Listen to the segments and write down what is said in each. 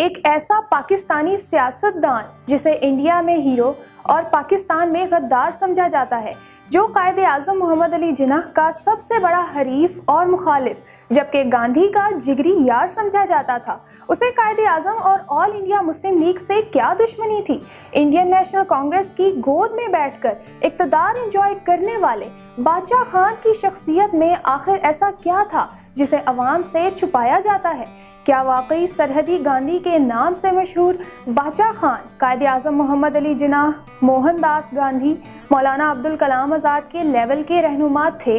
एक ऐसा पाकिस्तानी सियासतदान जिसे इंडिया में हीरो और पाकिस्तान में गद्दार समझा जाता है, जो कायद आज़म मोहम्मद अली जिना का सबसे बड़ा हरीफ और मुखालिफ, जबकि गांधी का जिगरी यार समझा जाता था। उसे कायद आज़म और ऑल इंडिया मुस्लिम लीग से क्या दुश्मनी थी? इंडियन नेशनल कांग्रेस की गोद में बैठकर इकतदार इंजॉय करने वाले बादशाह खान की शख्सियत में आखिर ऐसा क्या था, जिसे अवाम से छुपाया जाता है? क्या वाकई सरहदी गांधी के नाम से मशहूर बादशाह खान, कायद अजम मोहम्मद अली जिना मोहनदास गांधी, मौलाना अब्दुल कलाम आज़ाद के लेवल के रहनुमा थे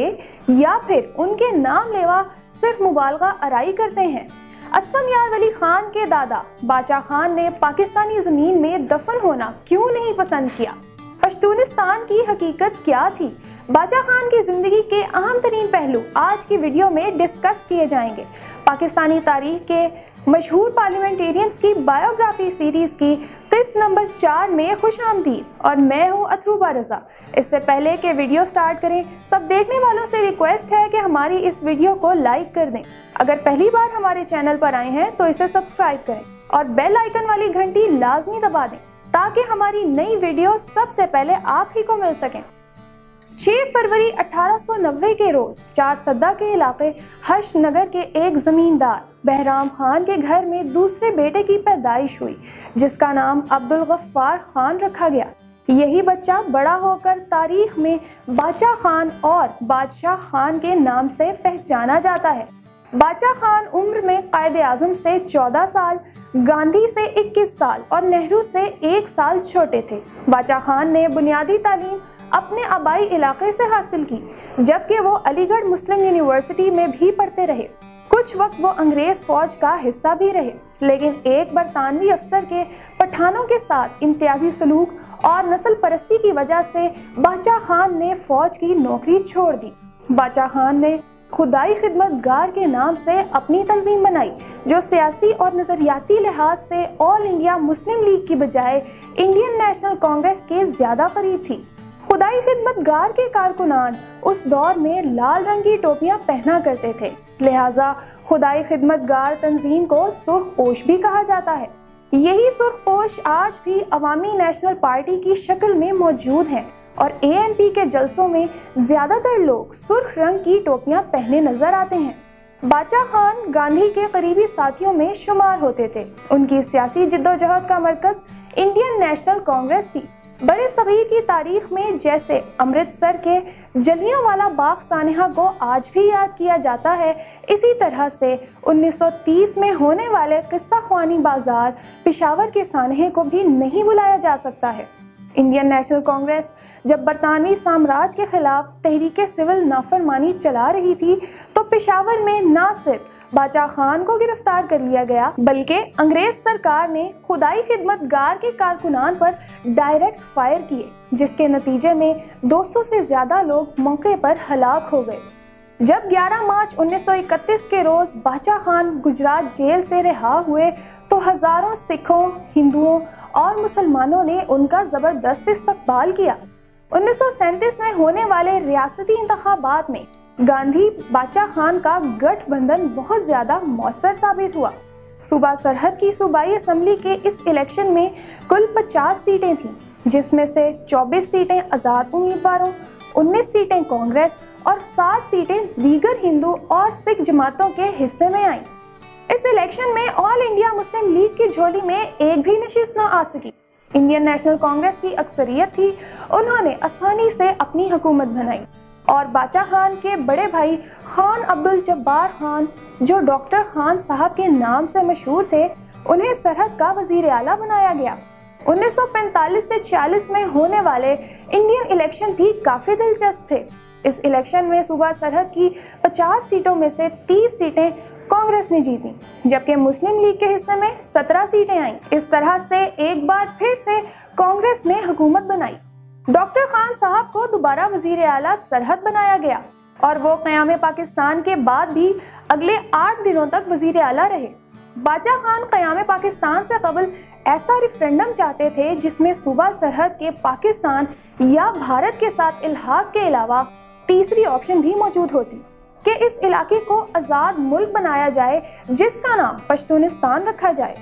या फिर उनके नाम लेवा सिर्फ़ मुबालगा अराई करते हैं? असलम यार वली खान के दादा बादशाह खान ने पाकिस्तानी ज़मीन में दफन होना क्यों नहीं पसंद किया? पश्तूनिस्तान की हकीकत क्या थी? बादशाह खान की ज़िंदगी के अहम तरीन पहलू आज की वीडियो में डिस्कस किए जाएँगे। पाकिस्तानी तारीख के मशहूर पार्लियामेंटेरियंस की बायोग्राफी सीरीज़ की किस नंबर चार में खुश और मैं हूँ अथरूबा रजा। इससे पहले के वीडियो स्टार्ट करें, सब देखने वालों से रिक्वेस्ट है कि हमारी इस वीडियो को लाइक कर दें। अगर पहली बार हमारे चैनल पर आए हैं तो इसे सब्सक्राइब करें और बेल आइकन वाली घंटी लाजमी दबा दें, ताकि हमारी नई वीडियो सबसे पहले आप ही को मिल सकें। 6 फरवरी 1890 के रोज चार सद्दा के इलाके हर्ष नगर के एक जमींदार बहराम खान के घर में दूसरे बेटे की पैदाइश हुई, जिसका नाम अब्दुल गफ्फार खान रखा गया। यही बच्चा बड़ा होकर तारीख में बादशाह खान और बादशाह खान के नाम से पहचाना जाता है। बादशाह खान उम्र में कायद आज़म से 14 साल, गांधी से 21 साल और नेहरू से एक साल छोटे थे। बादशाह खान ने बुनियादी तालीम अपने आबाई इलाके से हासिल की, जबकि वो अलीगढ़ मुस्लिम यूनिवर्सिटी में भी पढ़ते रहे। कुछ वक्त वो अंग्रेज़ फौज का हिस्सा भी रहे, लेकिन एक बरतानवी अफसर के पठानों के साथ इम्तियाजी सलूक और नस्ल परस्ती की वजह से बादशाह खान ने फौज की नौकरी छोड़ दी। बादशाह खान ने खुदाई खिदमत गार के नाम से अपनी तंजीम बनाई, जो सियासी और नज़रियाती लिहाज से ऑल इंडिया मुस्लिम लीग की बजाय इंडियन नेशनल कांग्रेस के ज़्यादा करीब थी। खुदाई खिदमत गार के कारकुनान उस दौर में लाल रंग की टोपियाँ पहना करते थे। लिहाजा खुदाई खिदमत गार तंजीम को सुर्ख पोश भी कहा जाता है। यही सुर्ख पोश आज भी अवामी नेशनल पार्टी की शक्ल में मौजूद है और ए के जलसों में ज़्यादातर लोग सुर्ख रंग की टोपियाँ पहने नज़र आते हैं। बादशाह खान गांधी के करीबी साथियों में शुमार होते थे। उनकी सियासी जिद्दोजहद का मरकज इंडियन नेशनल कांग्रेस थी। बड़े सगीर की तारीख में जैसे अमृतसर के जलियांवाला बाग सानहा को आज भी याद किया जाता है। इसी तरह से 1930 में होने वाले किस्सा खानी बाज़ार पिशावर के सानहे को भी नहीं बुलाया जा सकता है। इंडियन नेशनल कांग्रेस जब बरतानवी साम्राज्य के खिलाफ तहरीक सिविल नाफरमानी चला रही थी तो पिशावर में ना सिर्फ़ बादशाह खान को गिरफ़्तार कर लिया गया, बल्कि अंग्रेज़ सरकार ने खुदाई खिदमत गार के कारकुनान पर डायरेक्ट फायर किए, जिसके नतीजे में 200 से ज़्यादा लोग मौके पर हलाक हो गए। जब 11 मार्च 1931 के रोज बादशाह खान गुजरात जेल से रिहा हुए तो हज़ारों सिखों, हिंदुओं और मुसलमानों ने उनका ज़बरदस्त इस्तकबाल किया। उन्नीस में होने वाले रियासती इंतबात में गांधी बादशाह खान का गठबंधन बहुत ज़्यादा मौसर साबित हुआ। सूबा सरहद की सूबाई असम्बली के इस इलेक्शन में कुल 50 सीटें थीं, जिसमें से 24 सीटें आज़ाद उम्मीदवारों 19 सीटें कांग्रेस और 7 सीटें दीगर हिंदू और सिख जमातों के हिस्से में आईं। इस इलेक्शन में ऑल इंडिया मुस्लिम लीग की झोली में एक भी नशिस्त न आ सकी। इंडियन नेशनल कांग्रेस की अक्सरियत थी, उन्होंने आसानी से अपनी हुकूमत बनाई। और बाचा खान के बड़े भाई खान अब्दुल जब्बार खान, जो डॉक्टर खान साहब के नाम से मशहूर थे, उन्हें सरहद का वज़ीर आला बनाया गया। 1945 से 46 में होने वाले इंडियन इलेक्शन भी काफ़ी दिलचस्प थे। इस इलेक्शन में सूबा सरहद की 50 सीटों में से 30 सीटें कांग्रेस ने जीती, जबकि मुस्लिम लीग के हिस्से में 17 सीटें आईं। इस तरह से एक बार फिर से कांग्रेस ने हुकूमत बनाई। डॉक्टर खान साहब को दोबारा वज़ीर आला सरहद बनाया गया और वो क्याम पाकिस्तान के बाद भी अगले आठ दिनों तक वज़ीर आला रहे। बाजा खान क्याम पाकिस्तान से कबल ऐसा रिफरेंडम चाहते थे जिसमें सूबा सरहद के पाकिस्तान या भारत के साथ इलाहाक के अलावा तीसरी ऑप्शन भी मौजूद होती, कि इस इलाके को आज़ाद मुल्क बनाया जाए, जिसका नाम पश्तूनिस्तान रखा जाए।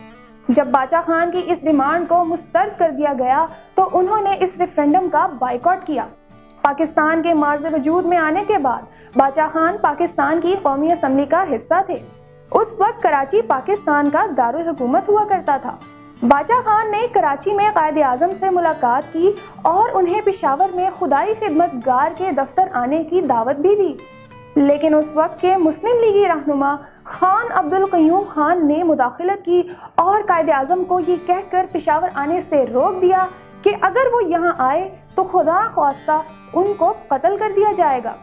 जब बाचा खान की इस डिमांड को मुस्तरद कर दिया गया तो उन्होंने इस रेफरेंडम का बाइकआउट किया। पाकिस्तान के मार्ज वजूद में आने के बाद बाचा खान पाकिस्तान की कौमी असम्बली का हिस्सा थे। उस वक्त कराची पाकिस्तान का दारुल हुकूमत हुआ करता था। बाचा खान ने कराची में कायद आज़म से मुलाकात की और उन्हें पिशावर में खुदाई खिदमत गार के दफ्तर आने की दावत भी दी। लेकिन उस वक्त के मुस्लिम लीगी रहनुमा खान अब्दुल क्यूम खान ने मुदाखलत की और कायद आज़म को ये कहकर पिशावर आने से रोक दिया कि अगर वो यहाँ आए तो खुदा ख्वास्ता उनको कत्ल कर दिया जाएगा।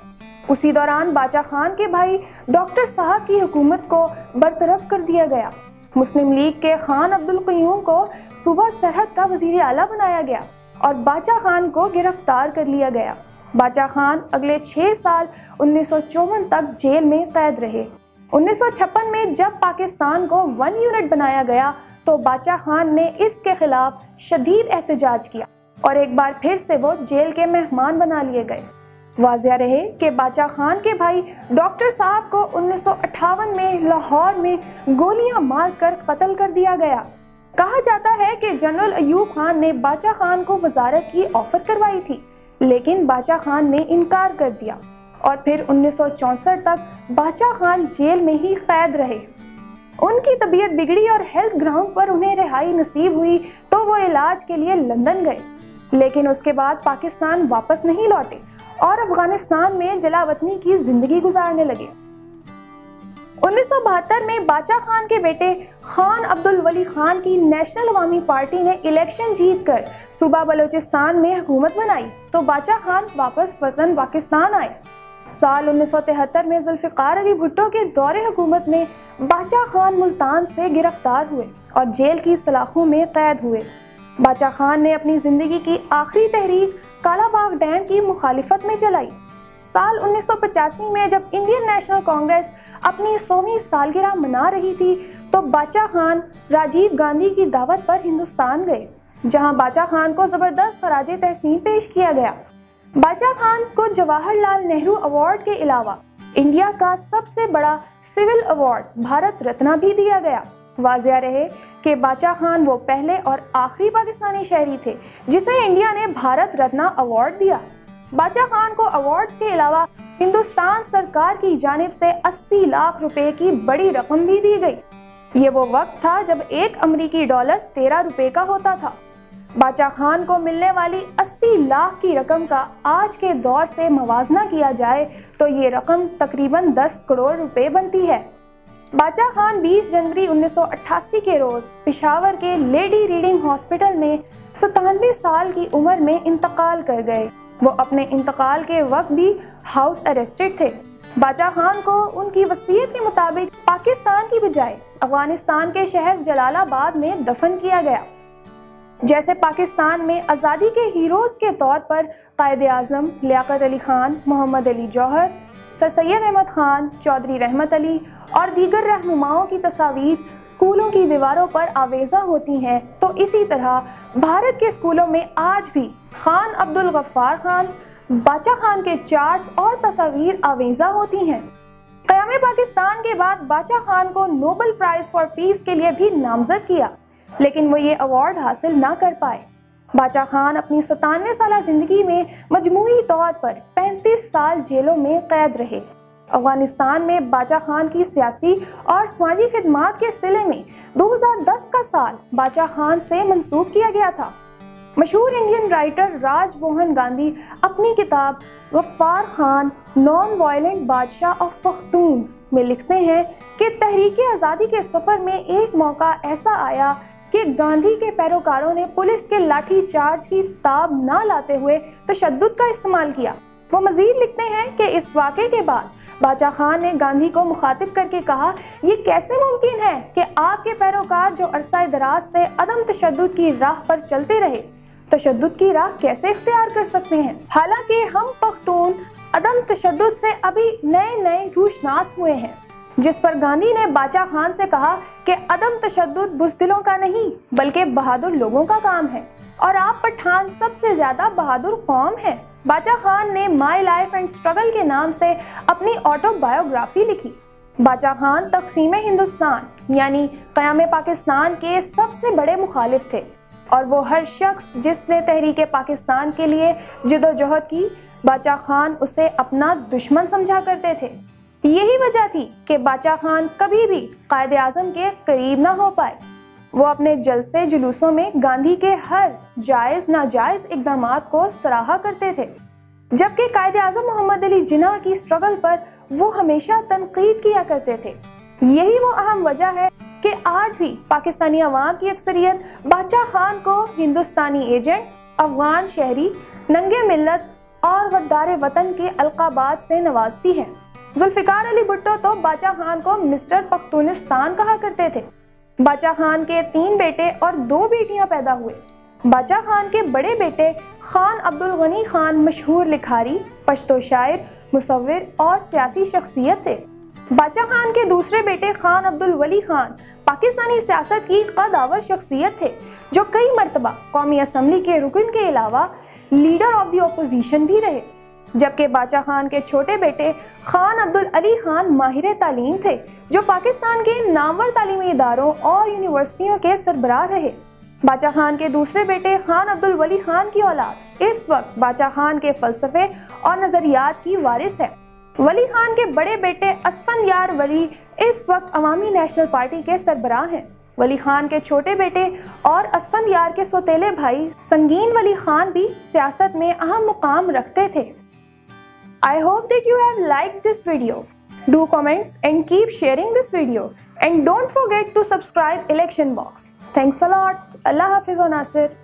उसी दौरान बाचा खान के भाई डॉक्टर साहब की हुकूमत को बरतरफ कर दिया गया। मुस्लिम लीग के खान अब्दुल क्यूम को सुबह सरहद का वज़ीर आला बनाया गया और बाचा खान को गिरफ़्तार कर लिया गया। बाचा खान अगले छह साल उन्नीस सौ चौवन तक जेल में कैद रहे। 1956 में जब पाकिस्तान को वन यूनिट बनाया गया तो बाचा खान ने इसके खिलाफ शदीद एहतजाज किया और एक बार फिर से वो जेल के मेहमान बना लिए गए। वाजिया रहे कि बाचा खान के भाई डॉक्टर साहब को उन्नीस सौ अट्ठावन में लाहौर में गोलियाँ मारकर कत्ल कर दिया गया। कहा जाता है कि जनरल अयूब खान ने बाचा खान को वजारत की ऑफ़र करवाई थी, लेकिन बाचा खान ने इनकार कर दिया। और फिर उन्नीस तक बाचा खान जेल में ही कैद रहे। उनकी तबीयत बिगड़ी और हेल्थ ग्राउंड पर उन्हें रिहाई नसीब हुई तो वो इलाज के लिए लंदन गए। लेकिन उसके बाद पाकिस्तान वापस नहीं लौटे और अफ़गानिस्तान में जलावतनी की ज़िंदगी गुजारने लगे। उन्नीस में बाचा खान के बेटे खान अब्दुल वली खान की नेशनल अवामी पार्टी ने इलेक्शन जीतकर सूबा बलूचिस्तान में हुकूमत बनाई तो बाचा खान वापस वतन पाकिस्तान आए। साल उन्नीस सौ तिहत्तर में जुल्फ़िकार अली भुट्टो के दौरे हुकूमत में बाचा खान मुल्तान से गिरफ़्तार हुए और जेल की सलाखों में कैद हुए। बाचा खान ने अपनी ज़िंदगी की आखिरी तहरीक कालाबाग डैम की मुखालिफत में चलाई साल 1985 में जब इंडियन नेशनल कांग्रेस अपनी सौवीं सालगिरह मना रही थी तो बाचा खान राजीव गांधी की दावत पर हिंदुस्तान गए, जहाँ बाचा खान को ज़बरदस्त खराज तहसीन पेश किया गया। बाचा खान को जवाहरलाल नेहरू अवार्ड के अलावा इंडिया का सबसे बड़ा सिविल अवार्ड भारत रत्ना भी दिया गया। वाजिया रहे कि बाचा खान वो पहले और आखिरी पाकिस्तानी शहरी थे, जिसे इंडिया ने भारत रत्ना अवार्ड दिया। बाचा खान को अवार्ड्स के अलावा हिंदुस्तान सरकार की जानब से 80 लाख रुपए की बड़ी रकम भी दी गई। ये वो वक्त था जब एक अमरीकी डॉलर तेरह रुपए का होता था। बाचा खान को मिलने वाली 80 लाख की रकम का आज के दौर से मवाजना किया जाए तो ये रकम तकरीबन 10 करोड़ रुपए बनती है। बाचा खान 20 जनवरी 1988 के रोज पिशावर के लेडी रीडिंग हॉस्पिटल में सतानवे साल की उम्र में इंतकाल कर गए। वो अपने इंतकाल के वक्त भी हाउस अरेस्टेड थे। बाचा खान को उनकी वसीयत के मुताबिक पाकिस्तान की बजाय अफ़गानिस्तान के शहर जलालाबाद में दफन किया गया। जैसे पाकिस्तान में आज़ादी के हीरोज के तौर पर कायद आज़म, लियाकत अली खान, मोहम्मद अली जौहर, सर सैद अहमद खान, चौधरी रहमत अली और दीगर रहनुमाओं की तस्वीर स्कूलों की दीवारों पर आवेजा होती हैं। तो इसी तरह भारत के स्कूलों में आज भी खान अब्दुल गफ्फार खान बाचा खान के चार्ट्स और तस्वीर आवेजा होती हैं। क़याम पाकिस्तान के बाद बाचा खान को नोबल प्राइज़ फॉर पीस के लिए भी नामजद किया। लेकिन वो ये अवार्ड हासिल ना कर पाए। बाचा खान अपनी सतानवे साल ज़िंदगी में मजमू तौर पर 35 साल जेलों में कैद रहे। अफ़गानिस्तान में बाचा खान की सियासी और समाजी खदमात के सिले में 2010 का साल बाचा खान से मंसूब किया गया था। मशहूर इंडियन राइटर राज मोहन गांधी अपनी किताब Ghaffar Khan non violent Badshah of Pakhtuns में लिखते हैं कि तहरीक आज़ादी के सफ़र में एक मौका ऐसा आया कि गांधी के पैरोकारों ने पुलिस के लाठी चार्ज की ताब ना लाते हुए तशद का इस्तेमाल किया। वो मजीद लिखते हैं कि इस वाक़े के बाद बाचा खान ने गांधी को मुखातिब करके कहा, ये कैसे मुमकिन है कि आपके पैरोकार जो अरसा दराज से अदम तशद की राह पर चलते रहे तशद की राह कैसे इख्तियार कर सकते हैं? हालाँकि हम पख्तून अदम तशद से अभी नए नए रूशनास हुए हैं। जिस पर गांधी ने बाचा खान से कहा कि अदम तशद बुजदिलों का नहीं, बल्कि बहादुर लोगों का काम है। और आप पठान सबसे ज़्यादा बहादुर कौम है। बाचा खान ने माई लाइफ एंड स्ट्रगल के नाम से अपनी ऑटोबायोग्राफी लिखी। बाचा खान तकसीम हिंदुस्तान, यानी क़याम पाकिस्तान के सबसे बड़े मुखालिफ थे। और वो हर शख्स जिसने तहरीक पाकिस्तान के लिए जदोजहद की बाचा खान उसे अपना दुश्मन समझा करते थे। यही वजह थी कि बाचा खान कभी भी कायद आज़म के करीब ना हो पाए। वो अपने जलसे जुलूसों में गांधी के हर जायज़ नाजायज इकदाम को सराहा करते थे, जबकि कायद आज़म मोहम्मद अली जिना की स्ट्रगल पर वो हमेशा तनकीद किया करते थे। यही वो अहम वजह है कि आज भी पाकिस्तानी अवाम की अक्सरियत बादशाह खान को हिंदुस्तानी एजेंट, अफगान शहरी, नंगे मिलत और गद्दार वतन के अलकाबाद से नवाजती है। जुल्फिकार अली भुट्टो तो बाचा खान को मिस्टर पख्तूनिस्तान कहा करते थे। बाचा खान के तीन बेटे और दो बेटियाँ पैदा हुए बाचा खान के बड़े बेटे खान अब्दुल गनी खान मशहूर लिखारी, पश्तो शायर मुसविर और सियासी शख्सियत थे। बाचा खान के दूसरे बेटे खान अब्दुल वली खान पाकिस्तानी सियासत की कदावर शख्सियत थे, जो कई मरतबा कौमी असम्बली के रुकन के अलावा लीडर ऑफ़ द अपोजिशन भी रहे। जबकि बाचा खान के छोटे बेटे खान अब्दुल अली खान माहिर तालीम थे, जो पाकिस्तान के नामवर तालीमी इदारों और यूनिवर्सिटियों के सरबराह रहे। बाचा खान के दूसरे बेटे खान अब्दुल वली खान की औलाद इस वक्त बाचा खान के फलसफे और नजरियात की वारिस है। वली खान के बड़े बेटे असफन यार वली इस वक्त अवामी नेशनल पार्टी के सरबराह हैं। वली खान के छोटे बेटे और असफन यार के सोतेले भाई संगीन वली खान भी सियासत में अहम मुकाम रखते थे। I hope that you have liked this video. Do comments and keep sharing this video. And don't forget to subscribe election box. Thanks a lot. Allah Hafiz Nasir.